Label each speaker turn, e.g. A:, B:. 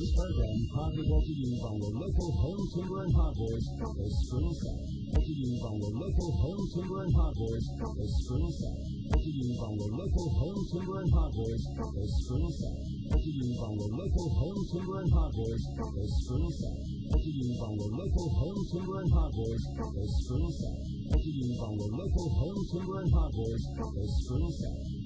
A: This program proudly brought to you by your local home timber and hardware, the Spring Sale. Brought to you by your local home timber and hardware, the Spring Sale. Brought to you by your local home timber and hardware, the Spring Sale. Brought to you by your local home timber and hardware, the Spring Sale. Brought to you by your local home timber and hardware, the Spring Sale. Brought to you by your local home timber and hardware, the Spring Sale.